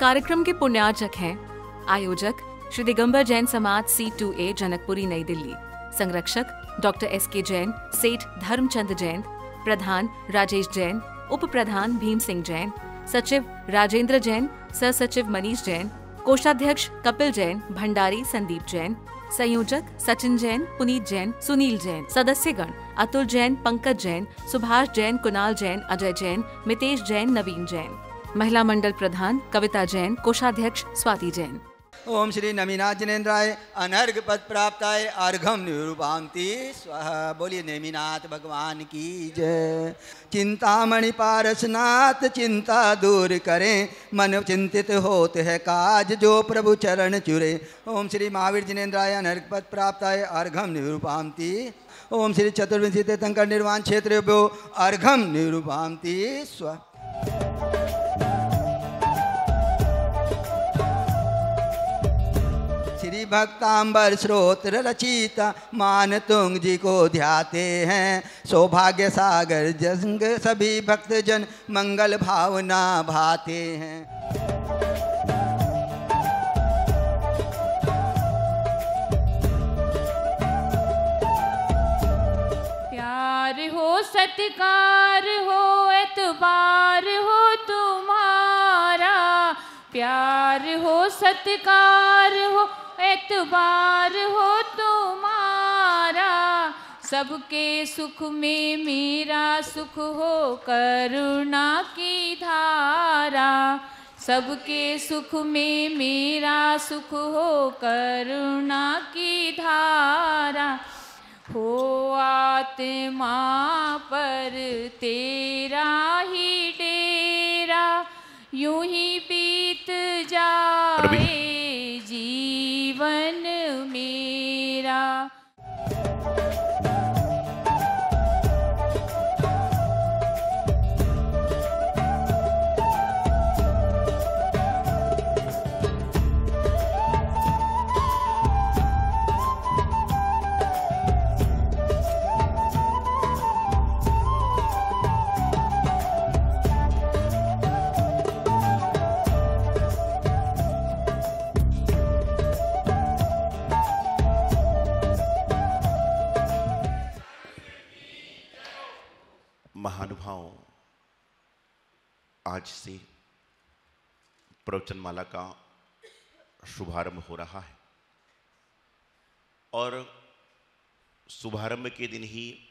कार्यक्रम के पुण्यार्चक हैं आयोजक श्री दिगंबर जैन समाज सी टू ए जनकपुरी, नई दिल्ली। संरक्षक डॉक्टर एस के जैन, सेठ धर्मचंद जैन, प्रधान राजेश जैन उप प्रधान भीम सिंह जैन, सचिव राजेंद्र जैन सह सचिव मनीष जैन, कोषाध्यक्ष कपिल जैन, भंडारी संदीप जैन, संयोजक सचिन जैन, पुनीत जैन, सुनील जैन, सदस्यगण अतुल जैन, पंकज जैन, सुभाष जैन, कुणाल जैन, अजय जैन, मितेश जैन, नवीन जैन। महिला मंडल प्रधान कविता जैन, कोषाध्यक्ष स्वाति जैन। ओम श्री नमीनाथ जिनेन्द्राय, अनर्घ पद प्राप्ताय, अर्घम निरूपांति। स्वः बोलिए नेमिनाथ भगवान की जय। चिंतामणि पारसनाथ, चिंता दूर करें। मन चिंतित होते है काज, जो प्रभु चरण चुरे। ओम श्री महावीर जिनेन्द्राय, अनर्घ पद प्राप्ताय, अर्घम निरूपांति। ओम श्री चतुर्विंशी तीर्थंकर निर्वाण क्षेत्र, अर्घम निरूपांति। स्व भक्तांबर स्रोत्र रचिता मान तुंग जी को ध्याते हैं। सौभाग्य सागर जंग सभी भक्त जन मंगल भावना भाते हैं। प्यार हो, सत्कार हो, एतबार हो तुम्हारा। प्यार हो, सत्कार हो एतबार हो तुम्हारा, सबके सुख में मेरा सुख हो, करुणा की धारा। सबके सुख में मेरा सुख हो, करुणा की धारा। हो आत्मा पर तेरा ही डेरा, यूँ ही आज से प्रवचनमाला का शुभारंभ हो रहा है। और शुभारंभ के दिन ही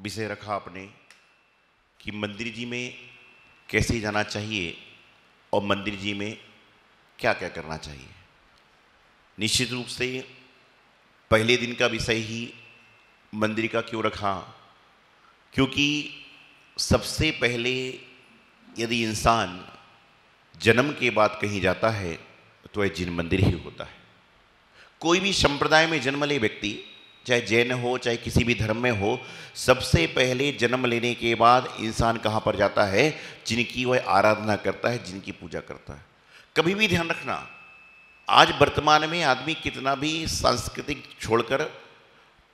विषय रखा आपने कि मंदिर जी में कैसे जाना चाहिए और मंदिर जी में क्या क्या करना चाहिए। निश्चित रूप से पहले दिन का विषय ही मंदिर का क्यों रखा? क्योंकि सबसे पहले यदि इंसान जन्म के बाद कहीं जाता है तो वह जिन मंदिर ही होता है। कोई भी संप्रदाय में जन्म ले व्यक्ति, चाहे जैन हो, चाहे किसी भी धर्म में हो, सबसे पहले जन्म लेने के बाद इंसान कहाँ पर जाता है? जिनकी वह आराधना करता है, जिनकी पूजा करता है। कभी भी ध्यान रखना, आज वर्तमान में आदमी कितना भी सांस्कृतिक छोड़कर,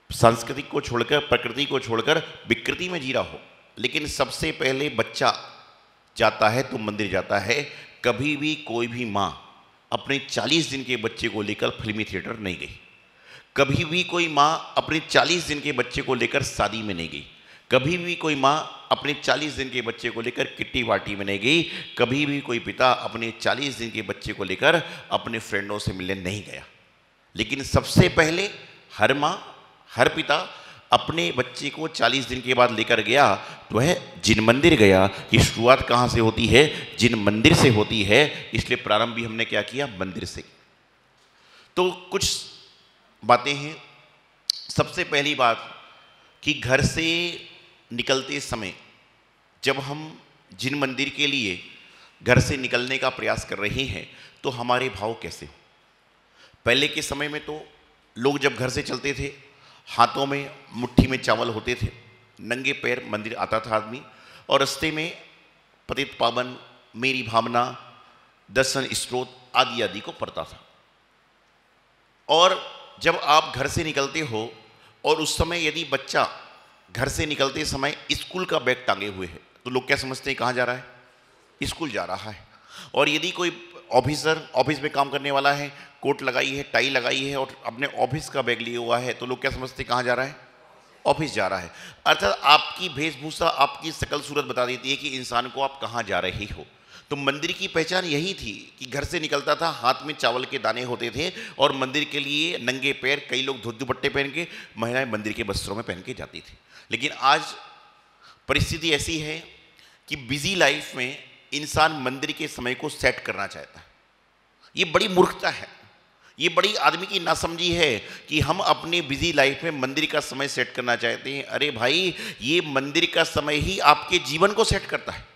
सांस्कृतिक को छोड़कर, प्रकृति को छोड़कर विकृति में जी रहा हो, लेकिन सबसे पहले बच्चा जाता है तो मंदिर जाता है। कभी भी कोई भी माँ अपने 40 दिन के बच्चे को लेकर फिल्मी थिएटर नहीं गई। कभी भी कोई माँ अपने 40 दिन के बच्चे को लेकर शादी में नहीं गई। कभी भी कोई माँ अपने 40 दिन के बच्चे को लेकर किट्टी पार्टी में नहीं गई। कभी भी कोई पिता अपने 40 दिन के बच्चे को लेकर अपने फ्रेंडों से मिलने नहीं गया। लेकिन सबसे पहले हर माँ, हर पिता अपने बच्चे को 40 दिन के बाद लेकर गया तो वह जिन मंदिर गया कि शुरुआत कहाँ से होती है? जिन मंदिर से होती है, इसलिए प्रारंभ भी हमने क्या किया? मंदिर से। तो कुछ बातें हैं। सबसे पहली बात कि घर से निकलते समय, जब हम जिन मंदिर के लिए घर से निकलने का प्रयास कर रहे हैं तो हमारे भाव कैसे हो? पहले के समय में तो लोग जब घर से चलते थे हाथों में, मुट्ठी में चावल होते थे। नंगे पैर मंदिर आता था आदमी और रस्ते में पतित पावन, मेरी भावना, दर्शन स्त्रोत आदि आदि को पढ़ता था। और जब आप घर से निकलते हो और उस समय यदि बच्चा घर से निकलते समय स्कूल का बैग टांगे हुए है तो लोग क्या समझते हैं कहाँ जा रहा है? स्कूल जा रहा है। और यदि कोई ऑफिसर, ऑफ़िस में काम करने वाला है, कोट लगाई है, टाई लगाई है और अपने ऑफ़िस का बैग लिए हुआ है तो लोग क्या समझते कहाँ जा रहा है? ऑफ़िस जा रहा है। अर्थात आपकी वेशभूषा, आपकी सकल सूरत बता देती है कि इंसान को आप कहाँ जा रहे हो। तो मंदिर की पहचान यही थी कि घर से निकलता था, हाथ में चावल के दाने होते थे और मंदिर के लिए नंगे पैर कई लोग धुत दुपट्टे पहन के महिलाएँ मंदिर के वस्त्रों में पहन के जाती थी। लेकिन आज परिस्थिति ऐसी है कि बिज़ी लाइफ में इंसान मंदिर के समय को सेट करना चाहता है। ये बड़ी मूर्खता है। ये बड़ी आदमी की नासमझी है कि हम अपने बिज़ी लाइफ में मंदिर का समय सेट करना चाहते हैं। अरे भाई, ये मंदिर का समय ही आपके जीवन को सेट करता है।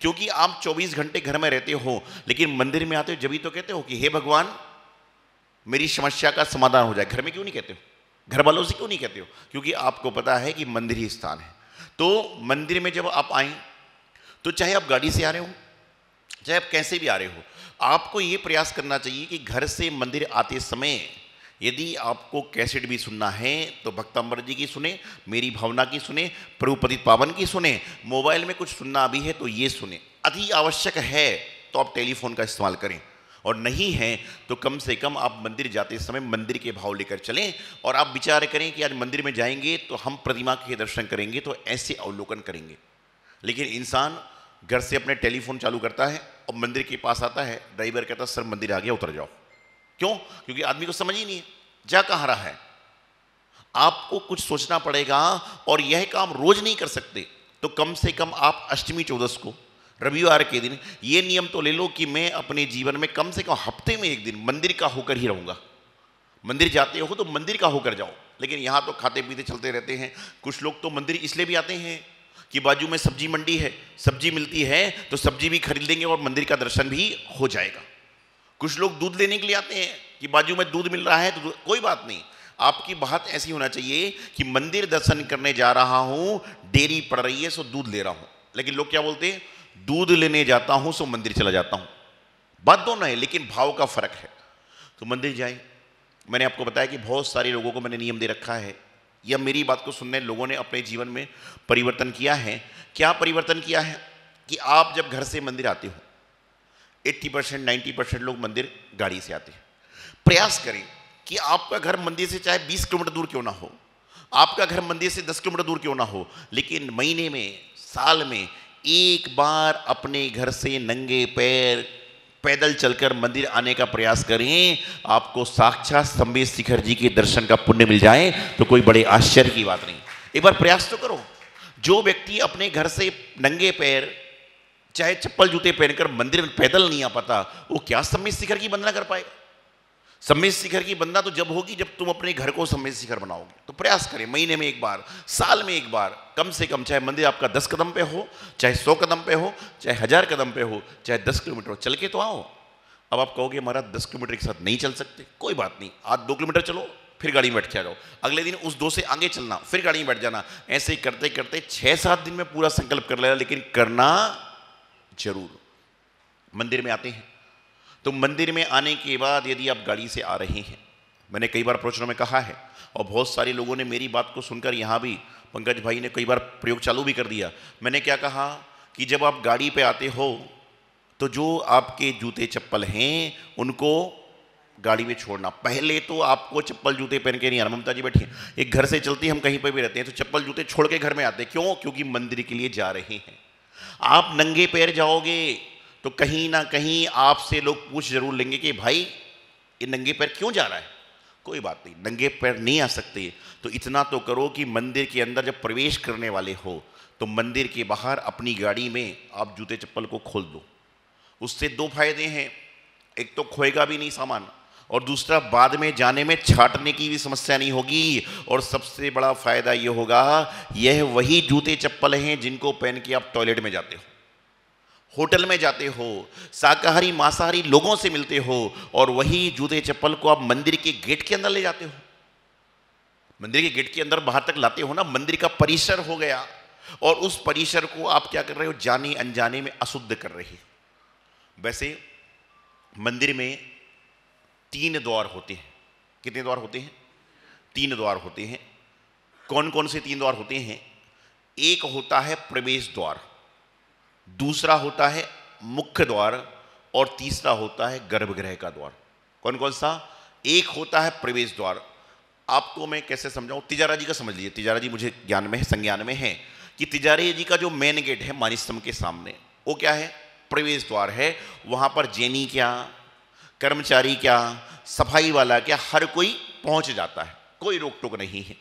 क्योंकि आप 24 घंटे घर में रहते हो, लेकिन मंदिर में आते हो, जब तो कहते हो कि, हे भगवान, मेरी समस्या का समाधान हो जाए। घर में क्यों नहीं कहते हो? घर वालों से क्यों नहीं कहते हो? क्योंकि आपको पता है कि मंदिर ही स्थान है। तो मंदिर में जब आप आए तो चाहे आप गाड़ी से आ रहे हो, चाहे आप कैसे भी आ रहे हो, आपको ये प्रयास करना चाहिए कि घर से मंदिर आते समय यदि आपको कैसेट भी सुनना है तो भक्तांबर जी की सुने, मेरी भावना की सुने, प्रभुपति पावन की सुने, मोबाइल में कुछ सुनना भी है तो ये सुने। अति आवश्यक है तो आप टेलीफोन का इस्तेमाल करें। और नहीं है तो कम से कम आप मंदिर जाते समय मंदिर के भाव लेकर चलें और आप विचार करें कि आज मंदिर में जाएँगे तो हम प्रतिमा के दर्शन करेंगे तो ऐसे अवलोकन करेंगे। लेकिन इंसान घर से अपने टेलीफोन चालू करता है और मंदिर के पास आता है, ड्राइवर कहता है, सर, मंदिर आ गया उतर जाओ। क्यों? क्योंकि आदमी को समझ ही नहीं है। जा कहाँ रहा है? आपको कुछ सोचना पड़ेगा और यह काम रोज नहीं कर सकते। तो कम से कम आप अष्टमी चौदस को, रविवार के दिन ये नियम तो ले लो कि मैं अपने जीवन में कम से कम हफ़्ते में एक दिन मंदिर का होकर ही रहूँगा। मंदिर जाते हो तो मंदिर का होकर जाओ। लेकिन यहाँ तो खाते पीते चलते रहते हैं। कुछ लोग तो मंदिर इसलिए भी आते हैं कि बाजू में सब्ज़ी मंडी है, सब्ज़ी मिलती है तो सब्ज़ी भी खरीद लेंगे और मंदिर का दर्शन भी हो जाएगा। कुछ लोग दूध लेने के लिए आते हैं कि बाजू में दूध मिल रहा है तो कोई बात नहीं। आपकी बात ऐसी होना चाहिए कि मंदिर दर्शन करने जा रहा हूँ, डेरी पड़ रही है, सो दूध ले रहा हूँ। लेकिन लोग क्या बोलते हैं? दूध लेने जाता हूँ, सो मंदिर चला जाता हूँ। बात दोनों है, लेकिन भाव का फ़र्क है। तो मंदिर जाए। मैंने आपको बताया कि बहुत सारे लोगों को मैंने नियम दे रखा है। या मेरी बात को सुनने लोगों ने अपने जीवन में परिवर्तन किया है? क्या परिवर्तन किया है कि आप जब घर से मंदिर आते हो 80 परसेंट नाइन्टी परसेंट लोग मंदिर गाड़ी से आते हैं। प्रयास करें कि आपका घर मंदिर से चाहे 20 किलोमीटर दूर क्यों ना हो, आपका घर मंदिर से 10 किलोमीटर दूर क्यों ना हो, लेकिन महीने में, साल में एक बार अपने घर से नंगे पैर पैदल चलकर मंदिर आने का प्रयास करें, आपको साक्षात संबेद शिखर जी के दर्शन का पुण्य मिल जाए तो कोई बड़े आश्चर्य की बात नहीं। एक बार प्रयास तो करो। जो व्यक्ति अपने घर से नंगे पैर, चाहे चप्पल जूते पहनकर मंदिर में पैदल नहीं आ पाता, वो क्या सम्मित शिखर की वंदना कर पाएगा? सम्मित शिखर की बंदा तो जब होगी जब तुम अपने घर को सम्मित शिखर बनाओगे। तो प्रयास करें, महीने में एक बार, साल में एक बार, कम से कम, चाहे मंदिर आपका दस कदम पे हो, चाहे सौ कदम पे हो, चाहे हज़ार कदम पे हो, चाहे दस किलोमीटर हो, चल के तो आओ। अब आप कहोगे, महाराज, दस किलोमीटर के साथ नहीं चल सकते। कोई बात नहीं आज दो किलोमीटर चलो, फिर गाड़ी में बैठ के आ जाओ। अगले दिन उस दो से आगे चलना, फिर गाड़ी में बैठ जाना। ऐसे करते करते छः सात दिन में पूरा संकल्प कर लेना, लेकिन करना ज़रूर। मंदिर में आते हैं। तो मंदिर में आने के बाद यदि आप गाड़ी से आ रहे हैं, मैंने कई बार प्रवचनों में कहा है, और बहुत सारे लोगों ने मेरी बात को सुनकर यहाँ भी पंकज भाई ने कई बार प्रयोग चालू भी कर दिया। मैंने क्या कहा कि जब आप गाड़ी पे आते हो तो जो आपके जूते चप्पल हैं, उनको गाड़ी में छोड़ना। पहले तो आपको चप्पल जूते पहन के नहीं आना। ममता जी बैठी एक घर से चलती हम कहीं पर भी रहते हैं तो चप्पल जूते छोड़ के घर में आते क्यों? क्योंकि मंदिर के लिए जा रहे हैं। आप नंगे पैर जाओगे तो कहीं ना कहीं आपसे लोग पूछ ज़रूर लेंगे कि भाई, ये नंगे पैर क्यों जा रहा है? कोई बात नहीं, नंगे पैर नहीं आ सकते। तो इतना तो करो कि मंदिर के अंदर जब प्रवेश करने वाले हो तो मंदिर के बाहर अपनी गाड़ी में आप जूते चप्पल को खोल दो। उससे दो फ़ायदे हैं। एक तो खोएगा भी नहीं सामान, और दूसरा, बाद में जाने में छाटने की भी समस्या नहीं होगी, और सबसे बड़ा फ़ायदा ये होगा, यह वही जूते चप्पल हैं जिनको पहन के आप टॉयलेट में जाते हो। होटल में जाते हो, शाकाहारी, मांसाहारी लोगों से मिलते हो और वही जूते चप्पल को आप मंदिर के गेट के अंदर ले जाते हो। मंदिर के गेट के अंदर बाहर तक लाते हो ना, मंदिर का परिसर हो गया और उस परिसर को आप क्या कर रहे हो, जाने अनजाने में अशुद्ध कर रहे वैसे मंदिर में तीन द्वार होते हैं। कितने द्वार होते हैं? तीन द्वार होते हैं। कौन कौन से तीन द्वार होते हैं? एक होता है प्रवेश द्वार। दूसरा होता है मुख्य द्वार और तीसरा होता है गर्भगृह का द्वार। कौन कौन सा? एक होता है प्रवेश द्वार। आपको मैं कैसे समझाऊं? तिजारा जी का समझ लीजिए। तिजारा जी मुझे ज्ञान में है, संज्ञान में है कि तिजारे जी का जो मेन गेट है मानिस्तम के सामने, वो क्या है? प्रवेश द्वार है। वहाँ पर जैनी क्या, कर्मचारी क्या, सफ़ाई वाला क्या, हर कोई पहुँच जाता है। कोई रोक टोक नहीं है।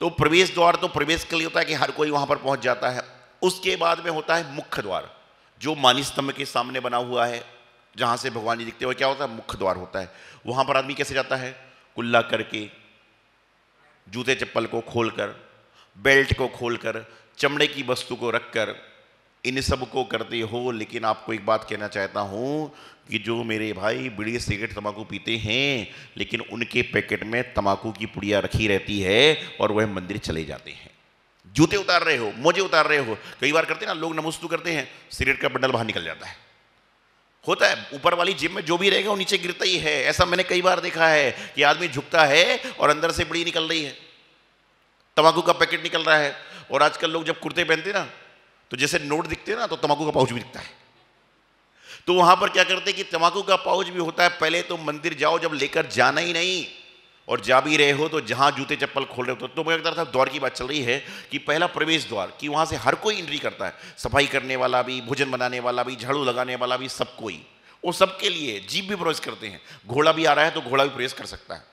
तो प्रवेश द्वार तो प्रवेश के लिए होता है कि हर कोई वहाँ पर पहुँच जाता है। उसके बाद में होता है मुख्य द्वार, जो मानी स्तंभ के सामने बना हुआ है, जहाँ से भगवान जी दिखते हुए क्या होता है? मुख्य द्वार होता है। वहाँ पर आदमी कैसे जाता है? कुल्ला करके, जूते चप्पल को खोलकर, बेल्ट को खोलकर, चमड़े की वस्तु को रखकर, इन सबको करते हो, लेकिन आपको एक बात कहना चाहता हूँ कि जो मेरे भाई बीड़ी सिगरेट तंबाकू पीते हैं, लेकिन उनके पैकेट में तंबाकू की पुड़िया रखी रहती है, और वह मंदिर चले जाते हैं। जूते उतार रहे हो, मोजे उतार रहे हो। कई बार करते हैं ना, लोग नमुस्तु करते हैं, सिगरेट का बंडल बाहर निकल जाता है। होता है, ऊपर वाली जिम में जो भी रहेगा वो नीचे गिरता ही है। ऐसा मैंने कई बार देखा है कि आदमी झुकता है और अंदर से बड़ी निकल रही है। तंबाकू का पैकेट निकल रहा है। और आजकल लोग जब कुर्ते पहनते ना तो जैसे नोट दिखते ना तो तंबाकू का पाउच भी दिखता है। तो वहाँ पर क्या करते कि तंबाकू का पाउच भी होता है, पहले तो मंदिर जाओ, जब लेकर जाना ही नहीं और जा भी रहे हो तो जहाँ जूते चप्पल खोल रहे हो तो मुझे लगता था दौर की बात चल रही है कि पहला प्रवेश द्वार, कि वहाँ से हर कोई एंट्री करता है। सफ़ाई करने वाला भी, भोजन बनाने वाला भी, झाड़ू लगाने वाला भी, सब कोई। वो सबके लिए जीप भी प्रवेश करते हैं। घोड़ा भी आ रहा है तो घोड़ा भी प्रवेश कर सकता है।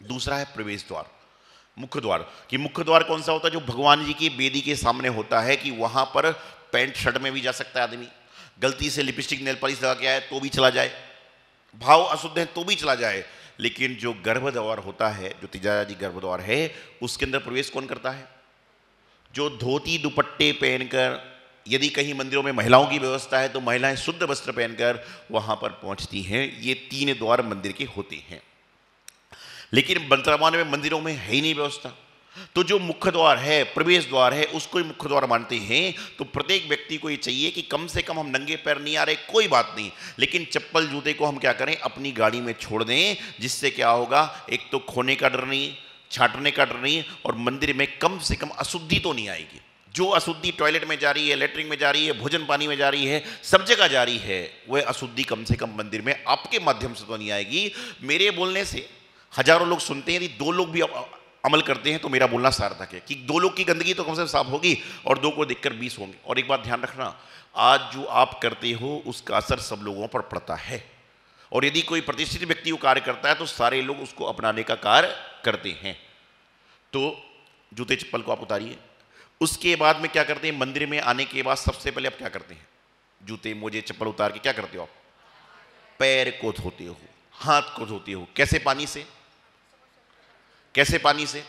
दूसरा है प्रवेश द्वार, मुख्य द्वार। कि मुख्य द्वार कौन सा होता है? जो भगवान जी की बेदी के सामने होता है कि वहाँ पर पैंट शर्ट में भी जा सकता है आदमी। गलती से लिपस्टिक, नेल पॉलिश लगा के आए तो भी चला जाए। भाव अशुद्ध है तो भी चला जाए। लेकिन जो गर्भ द्वार होता है, जो तिजारा जी गर्भ द्वार है, उसके अंदर प्रवेश कौन करता है? जो धोती दुपट्टे पहनकर, यदि कहीं मंदिरों में महिलाओं की व्यवस्था है तो महिलाएँ शुद्ध वस्त्र पहनकर वहाँ पर पहुँचती हैं। ये तीन द्वार मंदिर के होते हैं। लेकिन वर्तमान में मंदिरों में है ही नहीं व्यवस्था। तो जो मुख्य द्वार है प्रवेश द्वार है, उसको ही मुख्य द्वार मानते हैं। तो प्रत्येक व्यक्ति को ये चाहिए कि कम से कम हम नंगे पैर नहीं आ रहे कोई बात नहीं। लेकिन चप्पल जूते को हम क्या करें, अपनी गाड़ी में छोड़ दें, जिससे क्या होगा, एक तो खोने का डर नहीं, छाटने का डर नहीं, और मंदिर में कम से कम अशुद्धि तो नहीं आएगी। जो अशुद्धि टॉयलेट में जा रही है लेटरिन में जा रही है, भोजन पानी में जा रही है, सब जगह जा रही है, वह अशुद्धि कम से कम मंदिर में आपके माध्यम से तो नहीं आएगी। मेरे बोलने से हज़ारों लोग सुनते हैं, यदि दो लोग भी अमल करते हैं तो मेरा बोलना सार्थक है कि दो लोग की गंदगी तो कम से कम साफ़ होगी और दो को देखकर बीस होंगे। और एक बात ध्यान रखना, आज जो आप करते हो, उसका असर सब लोगों पर पड़ता है। और यदि कोई प्रतिष्ठित व्यक्ति वो कार्य करता है तो सारे लोग उसको अपनाने का कार्य करते हैं। तो जूते चप्पल को आप उतारिए। उसके बाद में क्या करते हैं, मंदिर में आने के बाद सबसे पहले आप क्या करते हैं? जूते, मोजे, चप्पल उतार के क्या करते हो आप? पैर को धोते हो, हाथ को धोते हो। कैसे पानी से? कैसे पानी से?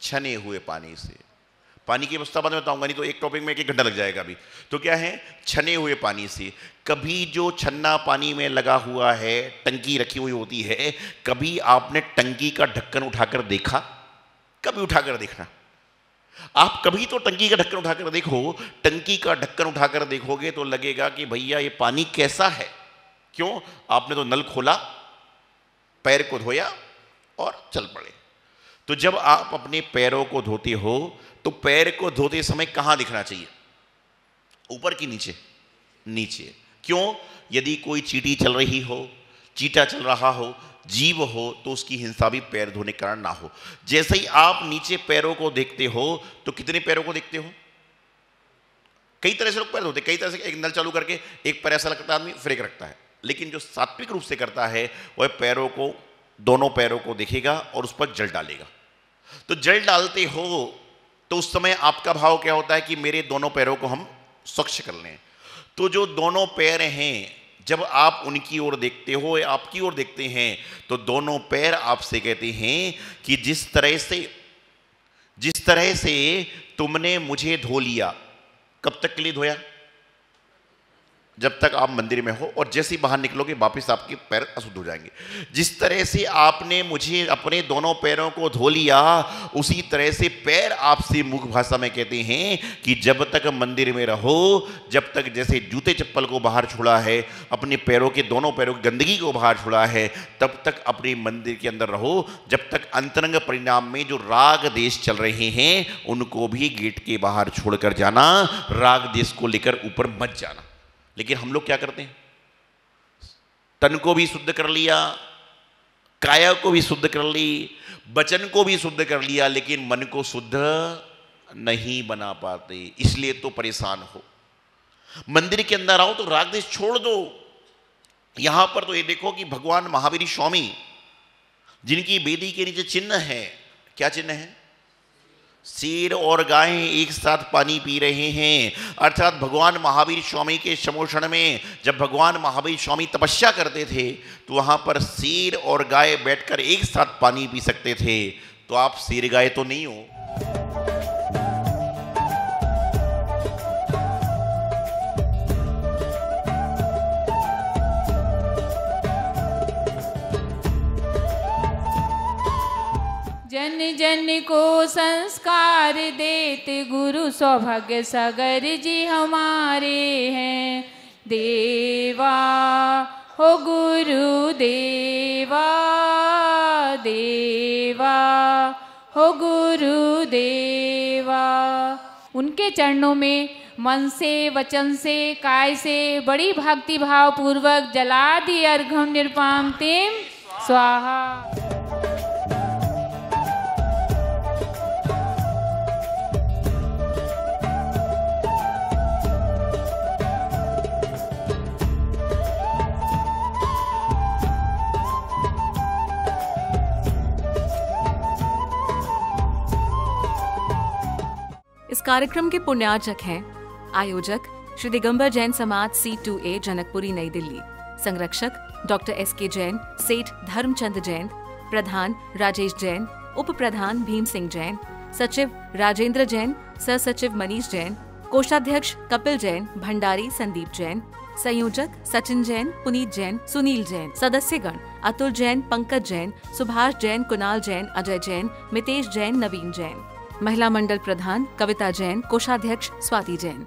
छने हुए पानी से। पानी की व्यवस्था बाद में बताऊँगा, नहीं तो एक टॉपिक में एक एक घंटा लग जाएगा अभी। तो क्या है? छने हुए पानी से। कभी जो छन्ना पानी में लगा हुआ है, टंकी रखी हुई होती है, कभी आपने टंकी का ढक्कन उठाकर देखा? कभी उठाकर देखना। आप कभी तो टंकी का ढक्कन उठाकर देखो, टंकी का ढक्कन उठाकर देखोगे तो लगेगा कि भैया ये पानी कैसा है? क्यों? आपने तो नल खोला, पैर को धोया और चल पड़े। तो जब आप अपने पैरों को धोते हो तो पैर को धोते समय कहाँ दिखना चाहिए? ऊपर की नीचे? नीचे। क्यों? यदि कोई चीटी चल रही हो, चीटा चल रहा हो, जीव हो तो उसकी हिंसा भी पैर धोने के कारण ना हो। जैसे ही आप नीचे पैरों को देखते हो तो कितने पैरों को देखते हो? कई तरह से लोग पैर धोते कई तरह से एक नल चालू करके एक पैर ऐसा लगता है आदमी, फिर एक रखता है। लेकिन जो सात्विक रूप से करता है, वह पैरों को दोनों पैरों को देखेगा और उस पर जल डालेगा। तो जल डालते हो तो उस समय आपका भाव क्या होता है कि मेरे दोनों पैरों को हम स्वच्छ कर लें। तो जो दोनों पैर हैं, जब आप उनकी ओर देखते हो या आपकी ओर देखते हैं तो दोनों पैर आपसे कहते हैं कि जिस तरह से, जिस तरह से तुमने मुझे धो लिया, कब तक के लिए धोया? जब तक आप मंदिर में हो और जैसे ही बाहर निकलोगे, वापस आपके पैर अशुद्ध हो जाएँगे। जिस तरह से आपने मुझे अपने दोनों पैरों को धो लिया, उसी तरह से पैर आपसे मुख भाषा में कहते हैं कि जब तक मंदिर में रहो, जब तक जैसे जूते चप्पल को बाहर छोड़ा है, अपने पैरों के दोनों पैरों की गंदगी को बाहर छोड़ा है, तब तक अपने मंदिर के अंदर रहो। जब तक अंतरंग परिणाम में जो राग देश चल रहे हैं, उनको भी गेट के बाहर छोड़कर जाना, राग देश को लेकर ऊपर मत जाना। लेकिन हम लोग क्या करते हैं? तन को भी शुद्ध कर लिया, काया को भी शुद्ध कर ली, वचन को भी शुद्ध कर लिया, लेकिन मन को शुद्ध नहीं बना पाते, इसलिए तो परेशान हो। मंदिर के अंदर आओ तो राग देश छोड़ दो। यहाँ पर तो ये देखो कि भगवान महावीर स्वामी, जिनकी बेदी के नीचे चिन्ह है, क्या चिन्ह है? शेर और गाय एक साथ पानी पी रहे हैं। अर्थात भगवान महावीर स्वामी के समोषण में जब भगवान महावीर स्वामी तपस्या करते थे तो वहाँ पर शेर और गाय बैठकर एक साथ पानी पी सकते थे। तो आप शेर गाय तो नहीं हो। जन जन को संस्कार देते गुरु सौभाग्य सागर जी हमारे हैं। देवा हो गुरु देवा देवा हो गुरु देवा। उनके चरणों में मन से, वचन से, काय से बड़ी भक्ति भाव पूर्वक जलादि अर्घम निरपाम तेम। स्वाहा। कार्यक्रम के पुण्यार्चक हैं आयोजक श्री दिगंबर जैन समाज सी टू ए जनकपुरी, नई दिल्ली। संरक्षक डॉक्टर एस के जैन, सेठ धर्मचंद जैन, प्रधान राजेश जैन उप प्रधान भीम सिंह जैन, सचिव राजेंद्र जैन सह सचिव मनीष जैन, कोषाध्यक्ष कपिल जैन, भंडारी संदीप जैन, संयोजक सचिन जैन, पुनीत जैन, सुनील जैन, सदस्यगण अतुल जैन, पंकज जैन, सुभाष जैन, कुणाल जैन, अजय जैन, मितेश जैन, नवीन जैन। महिला मंडल प्रधान कविता जैन कोषाध्यक्ष स्वाति जैन।